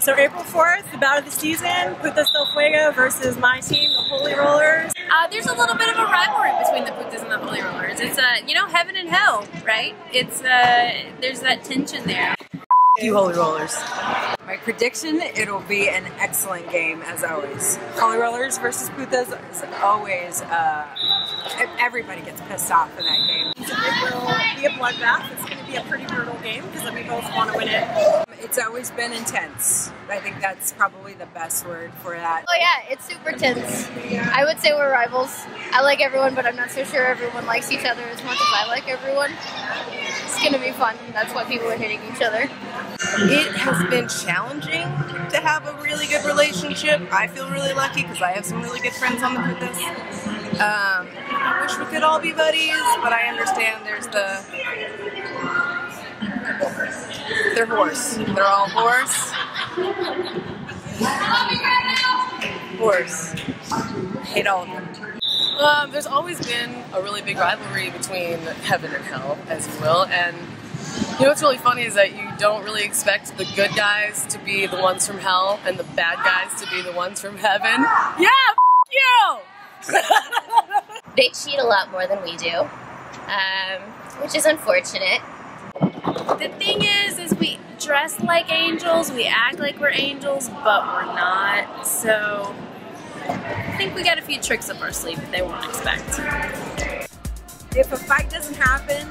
So April 4th, the bout of the season, Putas del Fuego versus my team, the Holy Rollers. Uh, there's a little bit of a rivalry between the Putas and the Holy Rollers. It's, uh, you know, heaven and hell, right? It's, uh, there's that tension there. You Holy Rollers. My prediction, it'll be an excellent game as always. Holy Rollers versus Putas is always, uh, everybody gets pissed off in that game. It will be a bloodbath. It's be a pretty brutal game because we both want to win it. It's always been intense. I think that's probably the best word for that. Oh yeah, it's super tense. I would say we're rivals. I like everyone, but I'm not so sure everyone likes each other as much as I like everyone. It's gonna be fun. That's why people are hitting each other. It has been challenging to have a really good relationship. I feel really lucky because I have some really good friends on the Putas. Um, I wish we could all be buddies, but I understand there's the they're horse. They're all horse. Horse. Hate all of them. Um, there's always been a really big rivalry between heaven and hell, as you will, and you know what's really funny is that you don't really expect the good guys to be the ones from hell and the bad guys to be the ones from heaven. Yeah, you! they cheat a lot more than we do, um, which is unfortunate. The thing is, is we dress like angels, we act like we're angels, but we're not. So I think we got a few tricks up our sleeve that they won't expect. If a fight doesn't happen,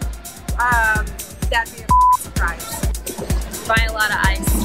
um, that'd be a surprise. Buy a lot of ice.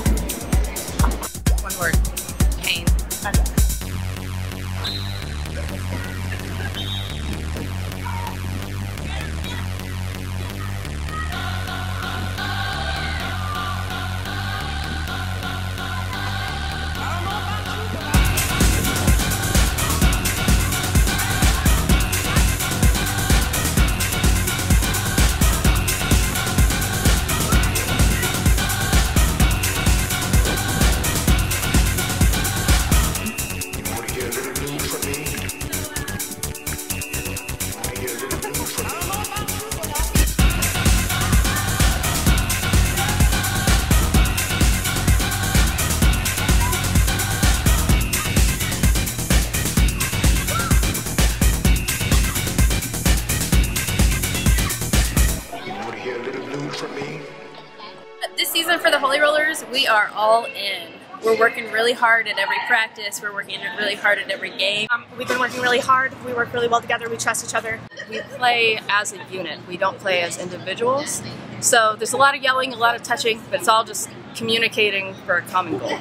This season for the Holy Rollers, we are all in. We're working really hard at every practice. We're working really hard at every game. Um, we've been working really hard. We work really well together. We trust each other. We play as a unit. We don't play as individuals. So there's a lot of yelling, a lot of touching, but it's all just communicating for a common goal.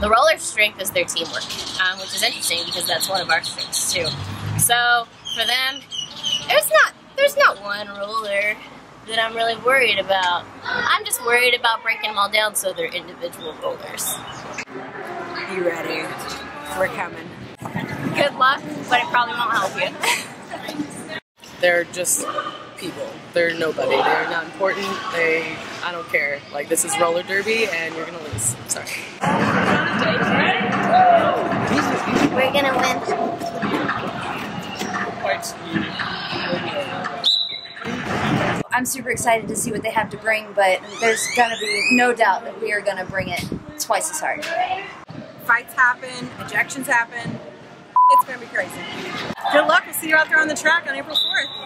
The roller's strength is their teamwork, um, which is interesting because that's one of our strengths too. So for them, there's not there's not one roller that I'm really worried about. Worried about breaking them all down so they're individual rollers. Be ready. We're coming. Good luck, but it probably won't help you. They're just people. They're nobody. They're not important. They, I don't care. Like this is roller derby, and you're gonna lose. Sorry. We're gonna win. I'm super excited to see what they have to bring, but there's gonna be no doubt that we are gonna bring it twice as hard. Fights happen, ejections happen. It's gonna be crazy. Good luck. We'll see you out there on the track on April 4th.